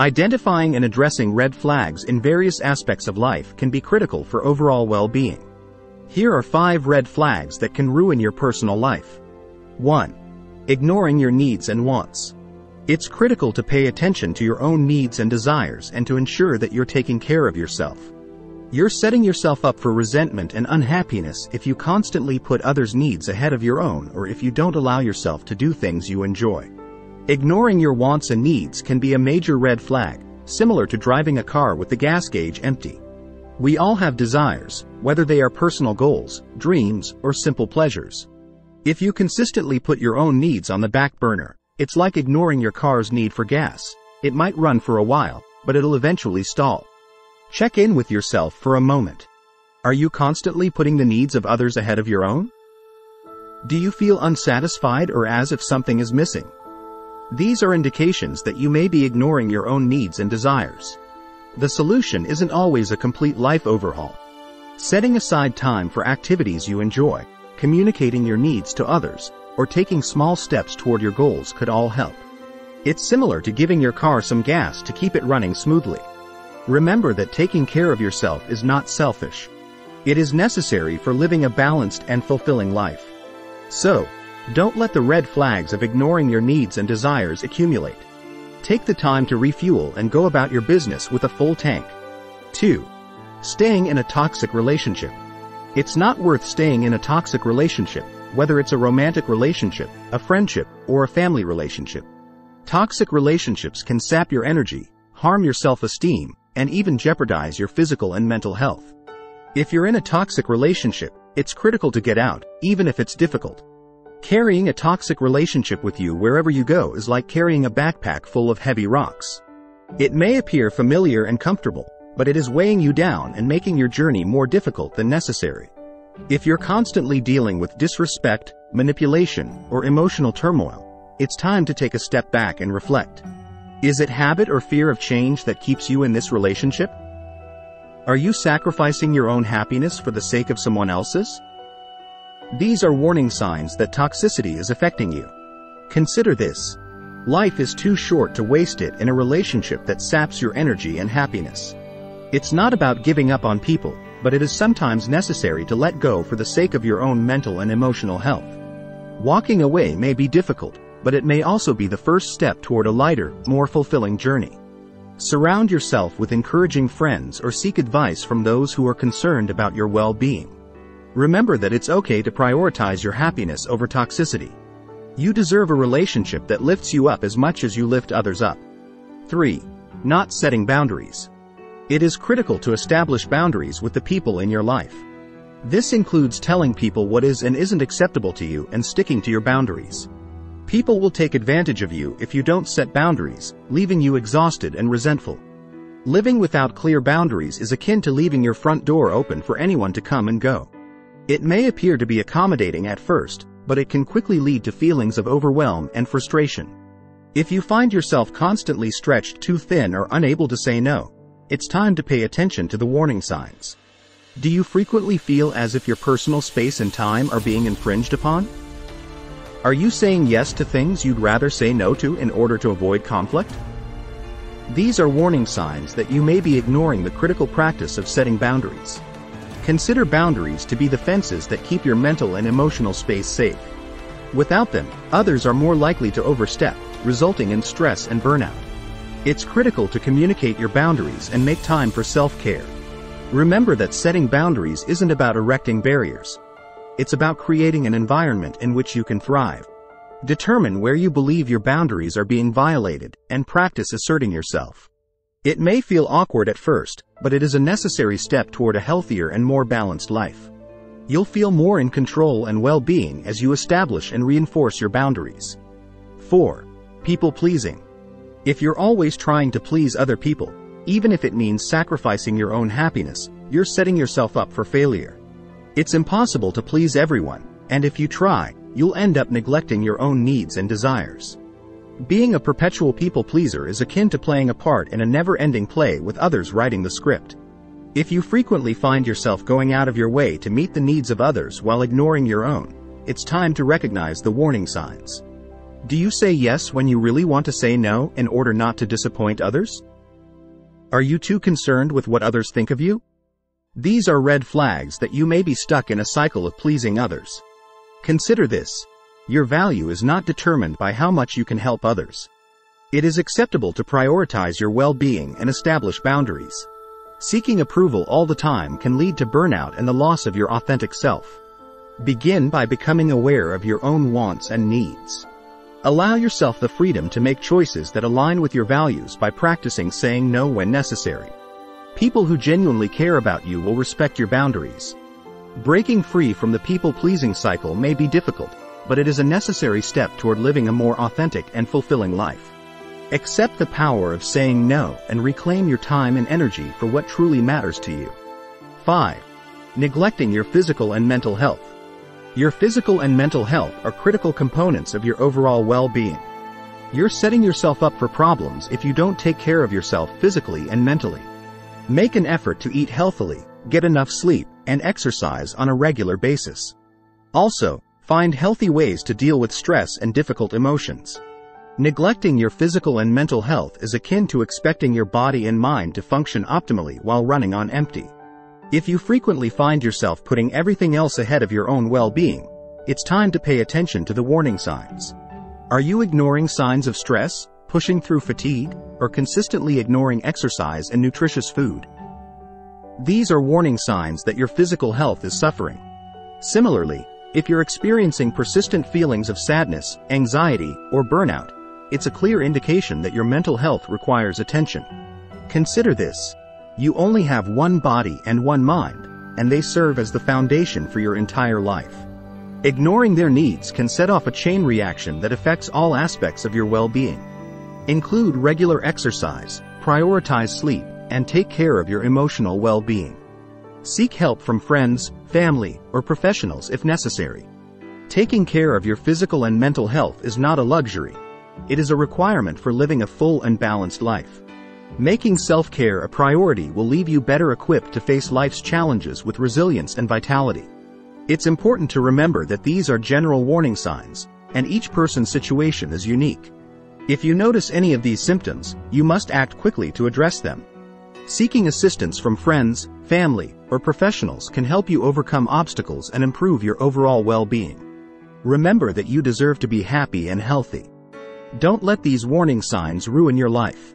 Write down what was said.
Identifying and addressing red flags in various aspects of life can be critical for overall well-being. Here are five red flags that can ruin your personal life. 1. Ignoring your needs and wants. It's critical to pay attention to your own needs and desires and to ensure that you're taking care of yourself. You're setting yourself up for resentment and unhappiness if you constantly put others' needs ahead of your own or if you don't allow yourself to do things you enjoy. Ignoring your wants and needs can be a major red flag, similar to driving a car with the gas gauge empty. We all have desires, whether they are personal goals, dreams, or simple pleasures. If you consistently put your own needs on the back burner, it's like ignoring your car's need for gas. It might run for a while, but it'll eventually stall. Check in with yourself for a moment. Are you constantly putting the needs of others ahead of your own? Do you feel unsatisfied or as if something is missing? These are indications that you may be ignoring your own needs and desires. The solution isn't always a complete life overhaul. Setting aside time for activities you enjoy, communicating your needs to others, or taking small steps toward your goals could all help. It's similar to giving your car some gas to keep it running smoothly. Remember that taking care of yourself is not selfish. It is necessary for living a balanced and fulfilling life. So, don't let the red flags of ignoring your needs and desires accumulate. Take the time to refuel and go about your business with a full tank. 2. Staying in a toxic relationship. It's not worth staying in a toxic relationship, whether it's a romantic relationship, a friendship, or a family relationship. Toxic relationships can sap your energy, harm your self-esteem, and even jeopardize your physical and mental health. If you're in a toxic relationship, it's critical to get out, even if it's difficult. Carrying a toxic relationship with you wherever you go is like carrying a backpack full of heavy rocks. It may appear familiar and comfortable, but it is weighing you down and making your journey more difficult than necessary. If you're constantly dealing with disrespect, manipulation, or emotional turmoil, it's time to take a step back and reflect. Is it habit or fear of change that keeps you in this relationship? Are you sacrificing your own happiness for the sake of someone else's? These are warning signs that toxicity is affecting you. Consider this. Life is too short to waste it in a relationship that saps your energy and happiness. It's not about giving up on people, but it is sometimes necessary to let go for the sake of your own mental and emotional health. Walking away may be difficult, but it may also be the first step toward a lighter, more fulfilling journey. Surround yourself with encouraging friends or seek advice from those who are concerned about your well-being. Remember that it's okay to prioritize your happiness over toxicity. You deserve a relationship that lifts you up as much as you lift others up. 3. Not setting boundaries. It is critical to establish boundaries with the people in your life. This includes telling people what is and isn't acceptable to you and sticking to your boundaries. People will take advantage of you if you don't set boundaries, leaving you exhausted and resentful. Living without clear boundaries is akin to leaving your front door open for anyone to come and go. It may appear to be accommodating at first, but it can quickly lead to feelings of overwhelm and frustration. If you find yourself constantly stretched too thin or unable to say no, it's time to pay attention to the warning signs. Do you frequently feel as if your personal space and time are being infringed upon? Are you saying yes to things you'd rather say no to in order to avoid conflict? These are warning signs that you may be ignoring the critical practice of setting boundaries. Consider boundaries to be the fences that keep your mental and emotional space safe. Without them, others are more likely to overstep, resulting in stress and burnout. It's critical to communicate your boundaries and make time for self-care. Remember that setting boundaries isn't about erecting barriers. It's about creating an environment in which you can thrive. Determine where you believe your boundaries are being violated and practice asserting yourself. It may feel awkward at first, but it is a necessary step toward a healthier and more balanced life. You'll feel more in control and well-being as you establish and reinforce your boundaries. 4. People pleasing. If you're always trying to please other people, even if it means sacrificing your own happiness, you're setting yourself up for failure. It's impossible to please everyone, and if you try, you'll end up neglecting your own needs and desires. Being a perpetual people pleaser is akin to playing a part in a never-ending play with others writing the script. If you frequently find yourself going out of your way to meet the needs of others while ignoring your own, it's time to recognize the warning signs. Do you say yes when you really want to say no in order not to disappoint others? Are you too concerned with what others think of you? These are red flags that you may be stuck in a cycle of pleasing others. Consider this. Your value is not determined by how much you can help others. It is acceptable to prioritize your well-being and establish boundaries. Seeking approval all the time can lead to burnout and the loss of your authentic self. Begin by becoming aware of your own wants and needs. Allow yourself the freedom to make choices that align with your values by practicing saying no when necessary. People who genuinely care about you will respect your boundaries. Breaking free from the people-pleasing cycle may be difficult, but it is a necessary step toward living a more authentic and fulfilling life. Accept the power of saying no and reclaim your time and energy for what truly matters to you. 5. Neglecting your physical and mental health. Your physical and mental health are critical components of your overall well-being. You're setting yourself up for problems if you don't take care of yourself physically and mentally. Make an effort to eat healthily, get enough sleep, and exercise on a regular basis. Also, find healthy ways to deal with stress and difficult emotions. Neglecting your physical and mental health is akin to expecting your body and mind to function optimally while running on empty. If you frequently find yourself putting everything else ahead of your own well-being, it's time to pay attention to the warning signs. Are you ignoring signs of stress, pushing through fatigue, or consistently ignoring exercise and nutritious food? These are warning signs that your physical health is suffering. Similarly, if you're experiencing persistent feelings of sadness, anxiety, or burnout, it's a clear indication that your mental health requires attention. Consider this. You only have one body and one mind, and they serve as the foundation for your entire life. Ignoring their needs can set off a chain reaction that affects all aspects of your well-being. Include regular exercise, prioritize sleep, and take care of your emotional well-being. Seek help from friends, family, or professionals if necessary. Taking care of your physical and mental health is not a luxury, it is a requirement for living a full and balanced life. Making self-care a priority will leave you better equipped to face life's challenges with resilience and vitality. It's important to remember that these are general warning signs, and each person's situation is unique. If you notice any of these symptoms, you must act quickly to address them. Seeking assistance from friends, family, or professionals can help you overcome obstacles and improve your overall well-being. Remember that you deserve to be happy and healthy. Don't let these warning signs ruin your life.